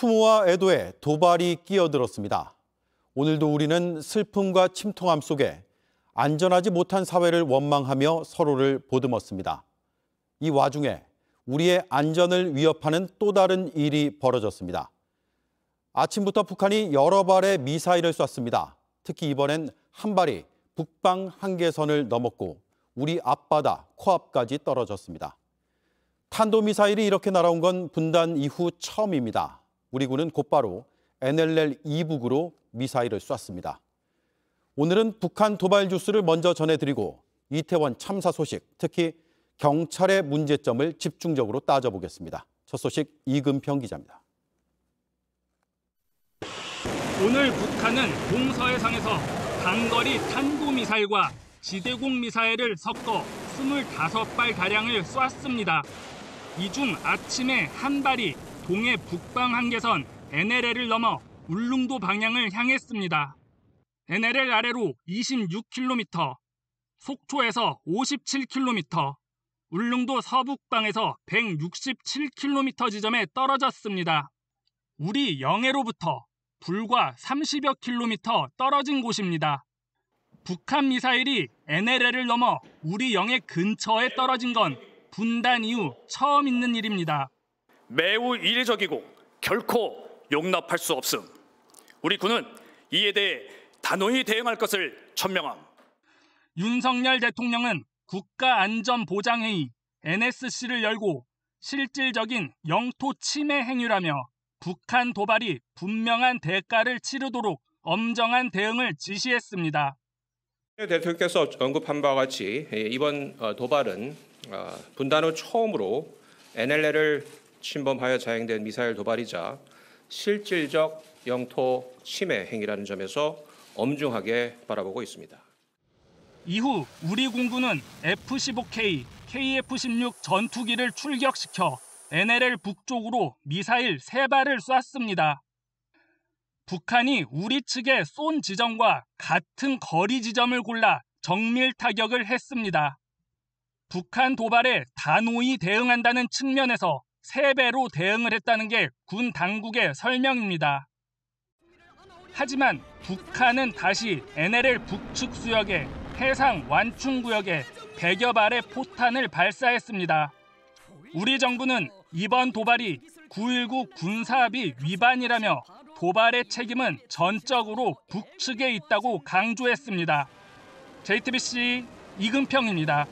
추모와 애도에 도발이 끼어들었습니다. 오늘도 우리는 슬픔과 침통함 속에 안전하지 못한 사회를 원망하며 서로를 보듬었습니다. 이 와중에 우리의 안전을 위협하는 또 다른 일이 벌어졌습니다. 아침부터 북한이 여러 발의 미사일을 쐈습니다. 특히 이번엔 한 발이 북방 한계선을 넘었고 우리 앞바다 코앞까지 떨어졌습니다. 탄도미사일이 이렇게 날아온 건 분단 이후 처음입니다. 우리 군은 곧바로 NLL 이북으로 미사일을 쐈습니다. 오늘은 북한 도발 뉴스를 먼저 전해드리고 이태원 참사 소식, 특히 경찰의 문제점을 집중적으로 따져보겠습니다. 첫 소식 이금평 기자입니다. 오늘 북한은 동서해상에서 단거리 탄도미사일과 지대공 미사일을 섞어 25발 가량을 쐈습니다. 이 중 아침에 한 발이 동해 북방 한계선 NLL을 넘어 울릉도 방향을 향했습니다. NLL 아래로 26km, 속초에서 57km, 울릉도 서북방에서 167km 지점에 떨어졌습니다. 우리 영해로부터 불과 30여 킬로미터 떨어진 곳입니다. 북한 미사일이 NLL을 넘어 우리 영해 근처에 떨어진 건 분단 이후 처음 있는 일입니다. 매우 이례적이고 결코 용납할 수 없음. 우리 군은 이에 대해 단호히 대응할 것을 천명함. 윤석열 대통령은 국가안전보장회의 NSC를 열고 실질적인 영토 침해 행위라며 북한 도발이 분명한 대가를 치르도록 엄정한 대응을 지시했습니다. 대통령께서 언급한 바와 같이 이번 어, 도발은 어, 분단 후 처음으로 NLL을 침범하여 자행된 미사일 도발이자 실질적 영토 침해 행위라는 점에서 엄중하게 바라보고 있습니다. 이후 우리 공군은 F-15K, KF-16 전투기를 출격시켜 NLL 북쪽으로 미사일 3발을 쐈습니다. 북한이 우리 측의 쏜 지점과 같은 거리 지점을 골라 정밀 타격을 했습니다. 북한 도발에 단호히 대응한다는 측면에서 3배로 대응을 했다는 게 군 당국의 설명입니다. 하지만 북한은 다시 NLL 북측 수역의 해상 완충 구역에 100여 발의 포탄을 발사했습니다. 우리 정부는 이번 도발이 9.19 군사합의 위반이라며 도발의 책임은 전적으로 북측에 있다고 강조했습니다. JTBC 이근평입니다.